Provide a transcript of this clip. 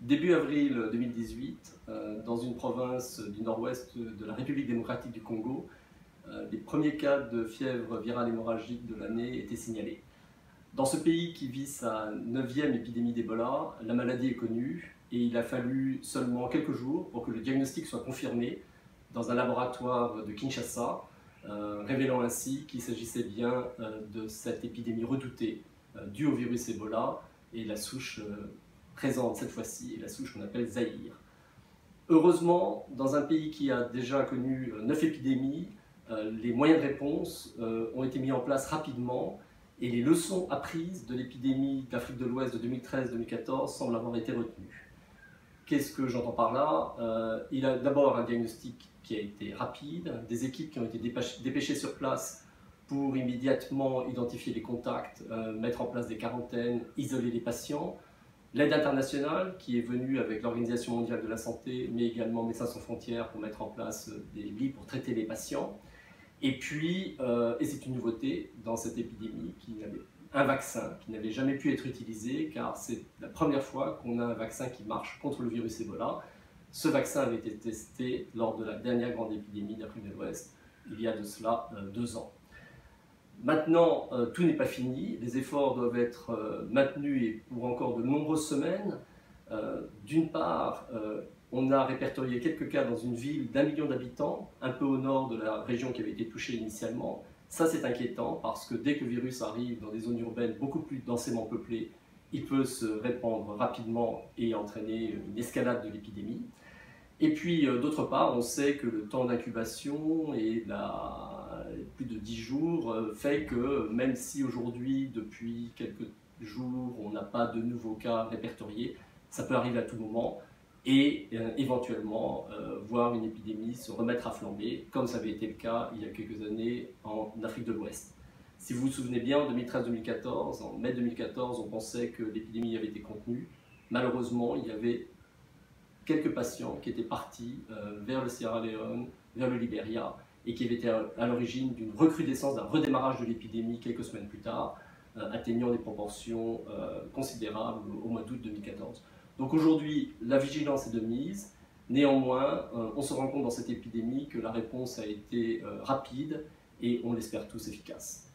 Début avril 2018, euh, dans une province du nord-ouest de la République démocratique du Congo, euh, les premiers cas de fièvre virale hémorragique de l'année étaient signalés. Dans ce pays qui vit sa neuvième épidémie d'Ebola, la maladie est connue et il a fallu seulement quelques jours pour que le diagnostic soit confirmé dans un laboratoire de Kinshasa, euh, révélant ainsi qu'il s'agissait bien de cette épidémie redoutée due au virus Ebola et la souche présente cette fois-ci la souche qu'on appelle Zaïre. Heureusement, dans un pays qui a déjà connu euh, neuf épidémies, euh, les moyens de réponse euh, ont été mis en place rapidement et les leçons apprises de l'épidémie d'Afrique de l'Ouest de 2013-2014 semblent avoir été retenues. Qu'est-ce que j'entends par là? Il y a d'abord un diagnostic qui a été rapide, des équipes qui ont été dépêchées sur place pour immédiatement identifier les contacts, mettre en place des quarantaines, isoler les patients, L'aide internationale qui est venue avec l'Organisation mondiale de la santé, mais également Médecins sans frontières pour mettre en place euh, des lits pour traiter les patients. Et puis, euh, et c'est une nouveauté dans cette épidémie, un vaccin qui n'avait jamais pu être utilisé, car c'est la première fois qu'on a un vaccin qui marche contre le virus Ebola. Ce vaccin avait été testé lors de la dernière grande épidémie d'Afrique de l'Ouest, il y a de cela euh, deux ans. Maintenant, euh, tout n'est pas fini, les efforts doivent être euh, maintenus et pour encore de nombreuses semaines. Euh, d'une part, on a répertorié quelques cas dans une ville d'un million d'habitants, un peu au nord de la région qui avait été touchée initialement. Ça, c'est inquiétant parce que dès que le virus arrive dans des zones urbaines beaucoup plus densément peuplées, il peut se répandre rapidement et entraîner une escalade de l'épidémie. Et puis, d'autre part, on sait que le temps d'incubation et la plus de 10 jours, euh, fait que même si aujourd'hui, depuis quelques jours, on n'a pas de nouveaux cas répertoriés, ça peut arriver à tout moment et euh, éventuellement euh, voir une épidémie se remettre à flamber, comme ça avait été le cas il y a quelques années en Afrique de l'Ouest. Si vous vous souvenez bien, en 2013-2014, en mai 2014, on pensait que l'épidémie avait été contenue. Malheureusement, il y avait quelques patients qui étaient partis vers le Sierra Leone, vers le Liberia, et qui avait été à l'origine d'une recrudescence, d'un redémarrage de l'épidémie quelques semaines plus tard, euh, atteignant des proportions euh, considérables au mois d'août 2014. Donc aujourd'hui, la vigilance est de mise. Néanmoins, euh, on se rend compte dans cette épidémie que la réponse a été rapide et on l'espère tous efficace.